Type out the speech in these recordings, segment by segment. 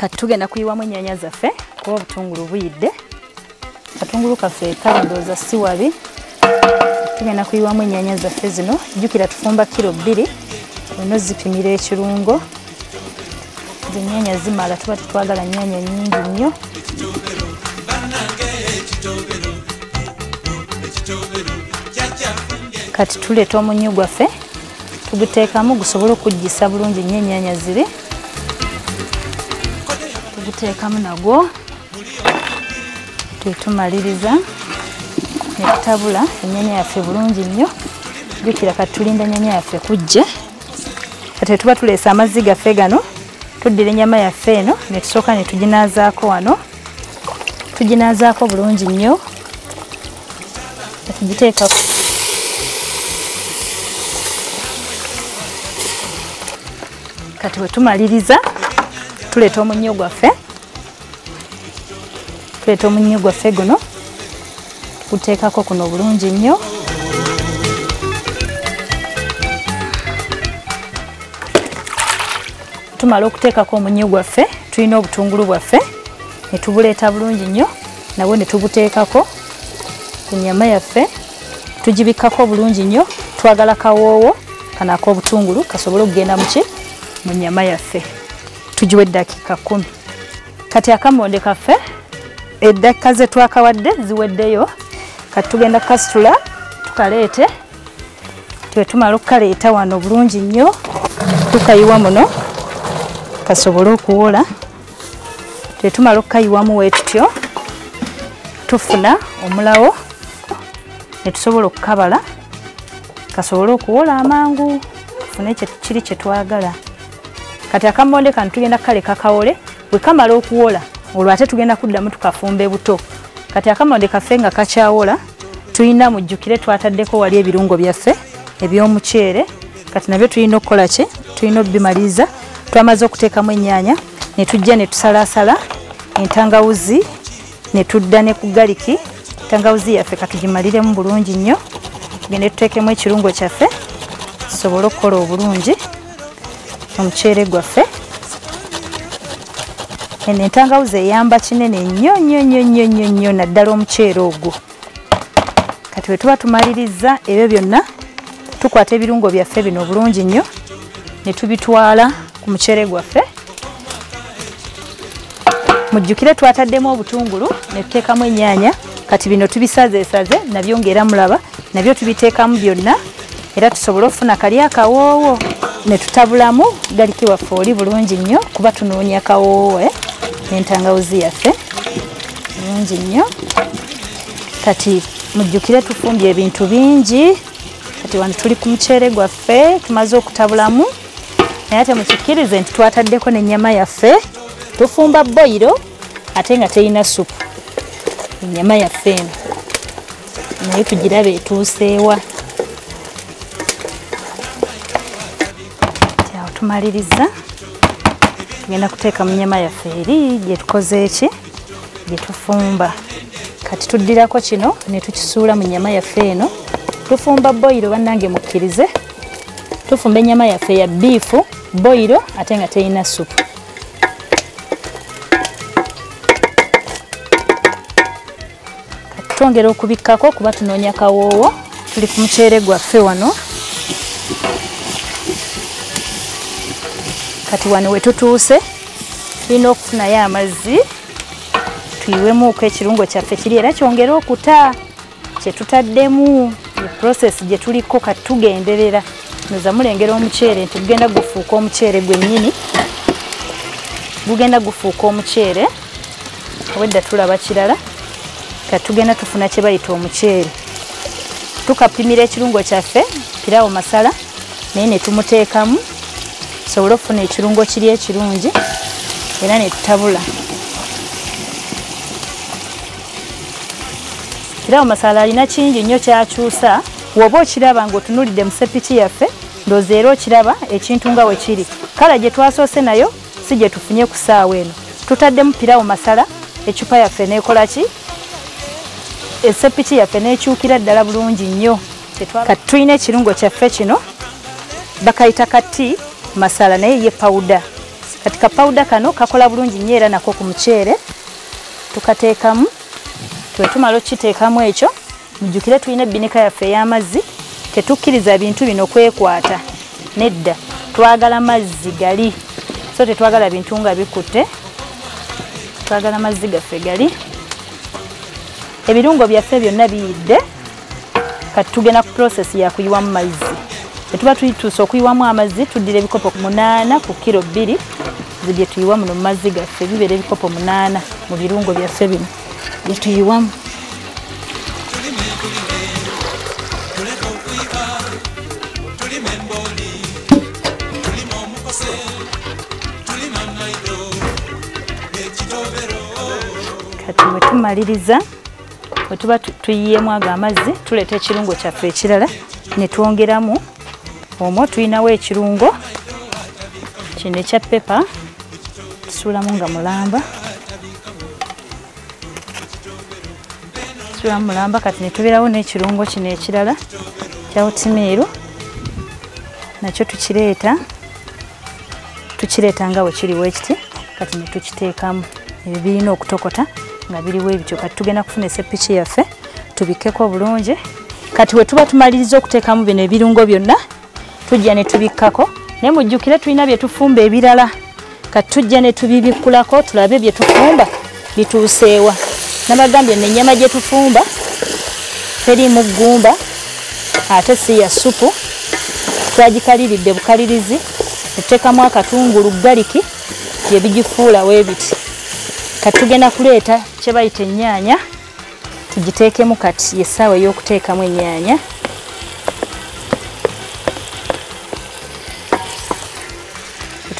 kati tugenda kuyiwamu ennyanya zaffe kuba obutungulu buyidde. Katungulu kaffe kale ndowooza si wabi. Tugenda kuyiwamu ennyanya zaffe zino. Jjukira tufumba kiro bbiri olina ozipimira ekirungo. Zennyanya zimala tuba tetwagala nnyanya nnyingi nnyo. Kati tuleeta omunnyo gwaffe tuguteekamu gusobole okugisa bulungi nnyo ennyanya ziri tuguteekamu nagwo. Twetumaliriza netutabula ennyanya yaffe bulungi nnyo. Jukira kati tulinda ennyanya yaffe kujje. Kati tuba tuleesa amazzi gaffe gano tuddira ennyama yaffe eno netusooka netuginazaako wano. Tuginazaako bulungi nnyo. Tugiteekako kati wetumaliriza tuleeta omunnyo gwaffe tuleeta omunnyo gwaffe guno tuguteekako kuno bulungi nnyo. Tumala okuteekako omunnyo gwaffe tulina obutungulu bwaffe netubuleeta bulungi nnyo nabwo netubuteekako ku nyama yaffe tugibikkako bulungi nnyo twagala kawoowo kano ak'obutungulu kasobole okugenda muki mu nyama yaffe. Tugiwa eddakiika kumi kati akamonde kaffe eddakika ze twakawadde ziweddeyo kati tugenda kasitula tukaleete twetumala okukaleeta wano bulungi nnyo tukayiwa muno kasobole okuwola tetumala okukayiwamu weetutyo tufuna omulawo netusobola okukabala kasobole okuwola amangu tufune kiri kyetwagala kati akamonde kano tugenda kukaleka kawole bwe kamala okuwola olwo ate tugenda kuddamu tukafumbe buto. Kati akamonde kaffe nga kakyawola tulina mujjukire twataddeko wali ebirungo byaffe ebyomuceere. Kati nabyo tulina okukola ki? Tulina obimaliriza twamaze okuteekamu ennyaanya netujja netusalasala entangawuzi netudda ne ku galiki entangawuzi yaffe katugimaliremu bulungi nnyo. Tugende tuteekemu ekirungo kyaffe tusobole okukola obulungi omuceere gwaffe eno entangawuzi eyamba kinene nnyo nnyo nnyo nnyo nnyo nnyo naddala omuceere ogwo. Kati bwe tuba tumaliriza ebyo byonna tukwata ebirungo byaffe bino bulungi nnyo ne tubitwala ku muceere gwaffe. Mujjukire twataddemu obutungulu ne tuteekamu ennyaanya kati bino tubisazeesaze nabyo ngaera mulaba nabyo tubiteekamu byonna era tusobole okufuna kali akawoowo. Ne tutabulamu galiki waffe oli bulungi nnyo kuba tunoonya kawoowo eh? N'entangawuzi yaffe. Bulungi nnyo. Kati mujjukire tufumbye ebintu bingi. Kati wano tuli ku muceere gwaffe tumaze okutabulamu. Naye ate mukikkirize nti twataddeko n'ennyama yaffe. Tufumba boyiro ate nga terina supu ennyama yaffe eno. Naye tugirabe etuuseewa awo tumaliriza tugenda kuteeka mu nyama yaffe eri gyetukoze eki gyetufumba kati tuddirako kino ne tukisuula mu nyama yaffe eno. Tufumba boyiro bannange mukkirize. Tufumba ennyama yaffe ya biifu boyiro ate nga terina supu. Twongera okubikkako kuba tunoonya kawoowo. Tuli ku muceere gwaffe wano kati wano we tutuuse tulina okufunayo amazzi tuyiwemuuko ekirungo kyaffe kiri era kyongera okuta. Kyetutaddemu eprocess gye tuliko kati tugenderera. Noza mulengera omuceere nti gugenda gufuuka omuceere gwennyini. Gugenda gufuuka omuceere obwedda tulaba kirala kati tugenda tufuna kye bayita omuceere. Tukapimira ekirungo kyaffe pirawo masala naye netumuteekamu tusobole okufuna ekirungo kiri ekirungi era netutabula pirawo masala alina kingi nnyo kyakyusa woba okiraba ngaotunulidde mu sepiki yaffe ndoozi era okiraba ekintu nga we kiri. Kala gye twasoose nayo si gye tufunye ku ssaawa eno. Tutaddemu pirawo masala ecupa yaffe nekola ki? Esepiki yaffe nekyukira ddala bulungi nnyo. Kati tulina ekirungo kyaffe kino bakayita kati masala naye ye pawuda kati kapawuda kano kakola bulungi nnyo era nako ku muceere tukateekamu twe tumala okukiteekamu ekyo mujjukire tulina ebbinika yaffe ey'amazzi tetukkiriza bintu bino kwekwata. Nedda twagala mazzi gali. So tetwagala bintu nga bikutte twagala mazzi gaffe gali. Ebirungo byaffe byonna biyidde kati tugenda ku process yakuyiwamu mazzi etuba tuituuse okuyiwamu amazzi tuddira ebikopo munaana ku kiro bbiri. Bye tuyiwa muno mu mazzi gaffe bibeera ebikopo munaana mu birungo byaffe bino byetuyiwamu kati bwe tumaliriza bwe tuba tuyiyeemu ago amazzi tuleeta ekirungo kyaffe ekirala ne twongeramu omwo tulinawo ekirungo kino ekya pepa tusuulamu nga mulamba. Tusuulamu mulamba kati ne tubeerawo n'ekirungo kino ekirala kya wotimiiru nakyo tukireeta tukireeta nga bwe kiriwo ekiti kati ne tukiteekamu ebyo birina okutokota nga biriwo ebityo. Kati tugenda kufuna esepiki yaffe tubikkeko bulungi kati we tuba tumaliriza okuteekamu bino ebirungo byonna tujja ne tubikkako naye mujjukire tulina bye tufumba ebirala. Kati tujja ne tubibikkulako tulabe bye tufumba bituuseewa nabagambye nenyama gye tufumba teriimu ggumba ate si ya supu twagikaliridde bukalirizi netuteekamu akatungulu galiki bye bigifuula weebiti kati tugenda kuleeta kye bayita ennyaanya tugiteekemu kati yessaawa ey'okuteekamu ennyaanya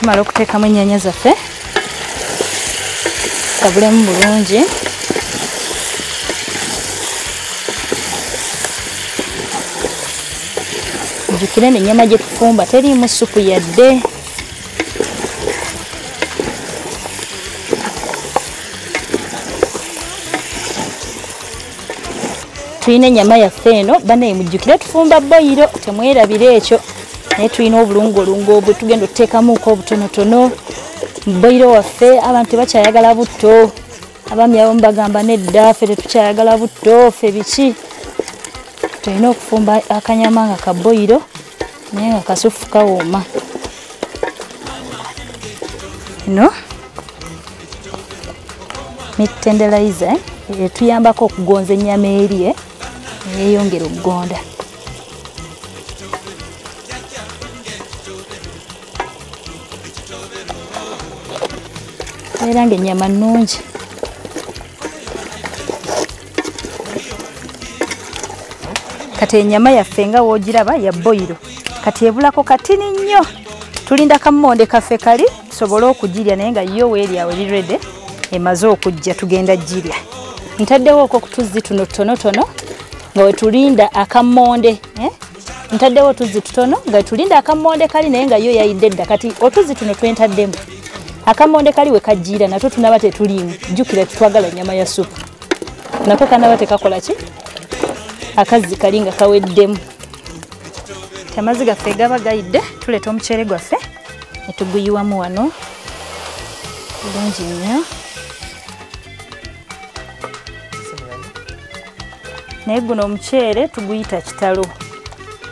tumala okuteekamu ennyaanya zaffe gabulemu bulungi. Jjukire nenyama gye tufumba teriimu supu yadde. Tulina ennyama yaffe eno banaye mujjukire tufumba boyiro temwerabire ekyo naye tulina obulungolungo obwe tugenda otuteekamuuko obutonotono. Muboyiro waffe abantu tebakyayagala butto. Abaami abamu bagamba nedda ffe tetukyayagala butto ffe biki? Tulina okufumba akanyama nga kaboyiro naye nga kasufu kawooma. Eno mittenderaiza etuyambako okugonza ennyama eri eyeyongera okugonda era nga ennyama nnungi. Kati ennyama yaffe nga woogiraba ya boyiro kati ebulako katini nnyo. Tulinda kammonde kaffe kali tusobole okugirya naye nga yo weeryawe lirede emaze okujja tugenda girya. Ntaddewo oko kutuzzi tuno tonotono nga wetulinda akammonde eh? ntaddewo otuzzi tutono nga wetulinda akammonde kali naye nga yo yayidde edda kati otuzzi tuno twentaddemu akammonde kali we kajiira natwo tunaba tetuliimu jjukira titwagala nyama ya supu. Nako kanaba tekakola ki? Akazzi kali nga kaweddemu. Amazzi gaffe gaba gayidde tuleeta omuceere gwaffe. Netuguyiwamu wano. Bulungi nnyo. Naye guno omuceere tuguyita kitalo.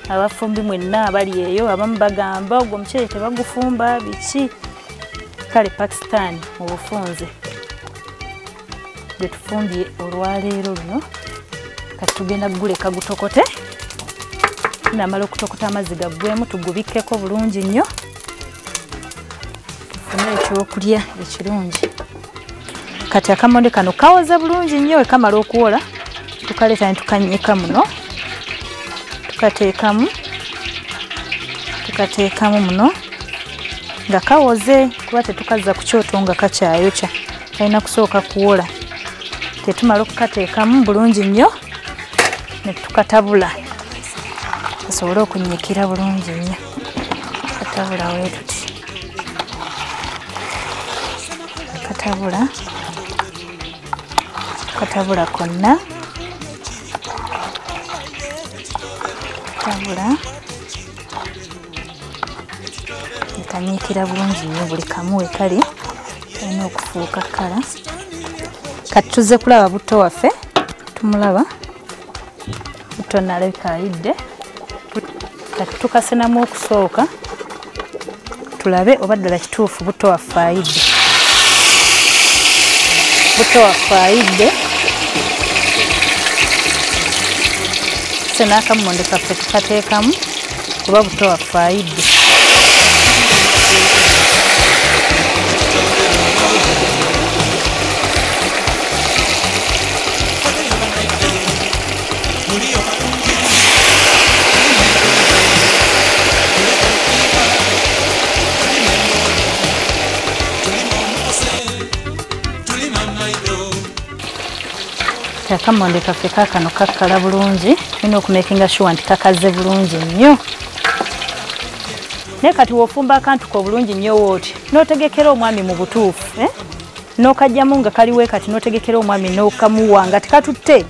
Abafumbi mwenna abali eyo abamu bagamba ogwo omuceere tebagufumba biki kale pakistan mu bufunze. Gyetufumbye olwaleero luno kati tugenda guleka gutokote namala okutokota amazzi gaggwemu tugubikkeko bulungi nnyo. Tufune ekyokulya ekirungi. Kati akamonde kano kawoze bulungi nnyo ekamala okuwola. Tukaleeta netukanyika muno. Tukateekamu tukateekamu muno nga kawoze kuba tetukazza ku kyoto nga kakyayokya. Kalina kusooka kuwola. Tetumala okukateekamu bulungi nnyo netukatabula kasobole okunyikira bulungi nnyo. Katabula wee tuti. Katabula katabula konna. Katabula kanyiikira bulungi nnyo buli kamu we kali. Alina okufuuka kala kati tuzze kulaba butto waffe. Tumulaba. Butto nalabika ayidde. Kati tukasenamu okusooka. Tulabe oba ddala kituufu butto waffe ayidde. Butto waffe ayidde. Se n'akamonde kaffe tukateekamu kuba butto waffe ayidde akamonde kaffe kakano kakkala bulungi tulina okumakinga sure nti kakaze bulungi nnyo. Naye kati wofumba akantu ko bulungi nnyo wooti n'otegekera omwami mu butuufu eh? n'okajjamu nga kaliwe kati n'otegekera omwami n'okamuwa nga tekatutte.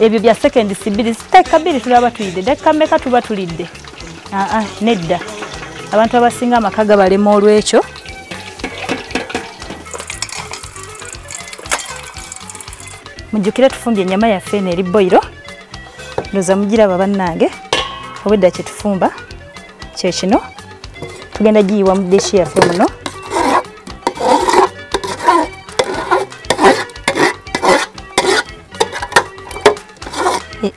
Ebyo bya sekendi sibiri dakika bbiri tulaba tulidde dakika mmeka tuba tulidde? Aa nedda. Abantu abasinga amaka gabalema olwekyo mujjukire tufumbye ennyama yaffe eno eri boyiro ndoza mugiraba bannange obwedda kyetufumba kyekino tugenda giyiwa mu deshi yaffe muno.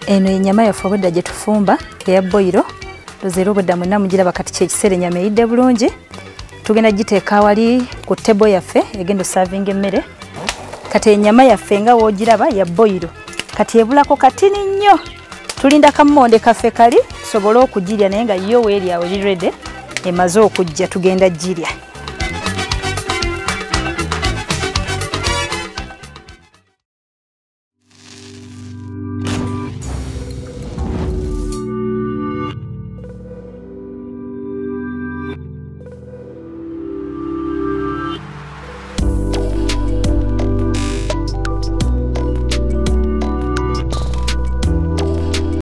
Eno enyama yaffe obwedda gyetufumba eya boyiro ndoza era obwedda mwena mugiraba kati kyekiseera ennyama eyidde bulungi. Tugenda giteeka awali ku tebo yaffe egenda osavinga emmere kati enyama yaffe nga woogiraba ya boyiro. Kati ebulako katini nnyo. Tulinda kamonde kaffe kali tusobole okugirya naye nga yo weeryawe lirede emaze okujja tugenda girya